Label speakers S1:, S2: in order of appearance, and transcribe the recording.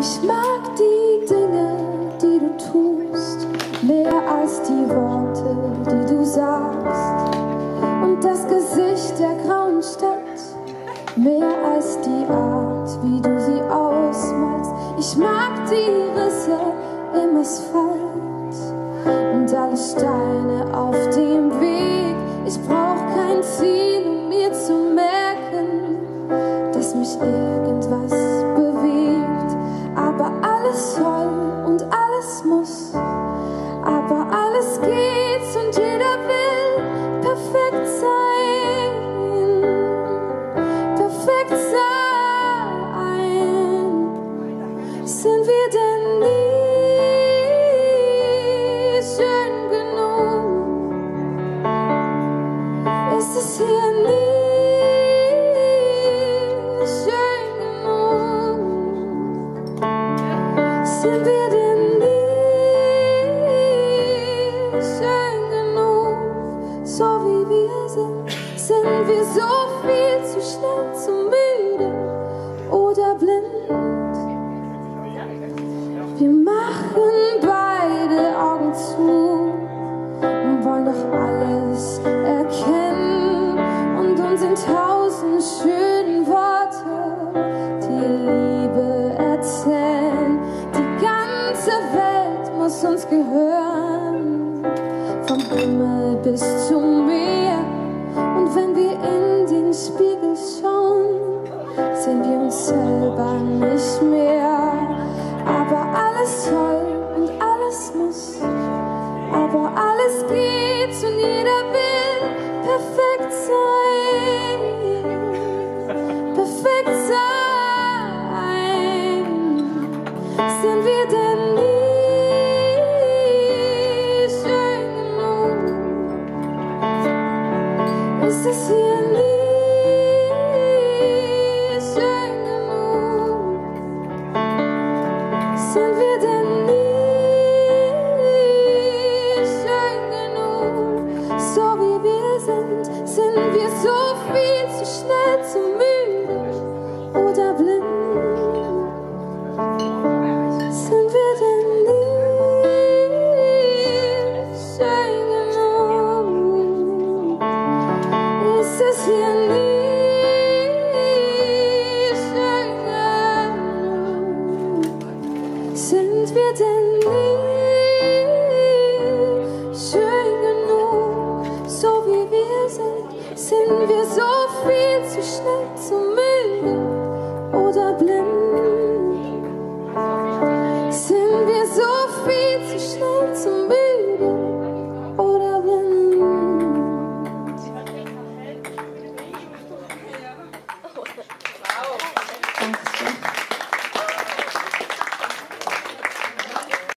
S1: Ich mag die Dinge, die du tust, mehr als die Worte, die du sagst. Und das Gesicht der grauen Stadt, mehr als die Art, wie du sie ausmalst. Ich mag die Risse im Asphalt und alle Steine auf dem Weg. Sind wir denn nie schön genug? So wie wir sind, sind wir so viel zu schnell, zu müde oder blind. Wir machen beide Augen zu und wollen doch alles Muss uns gehören, vom Himmel bis zum Meer. Und wenn wir in den Spiegel schauen, sehen wir uns selber nicht mehr. Aber alles soll und alles muss. Aber alles geht und jeder will perfekt sein. Perfekt sein. Sind wir Sind, wir so viel zu schnell, zu Wir denn nie schön genug? So wie wir sind, sind wir so viel zu schnell, zu müde oder blind.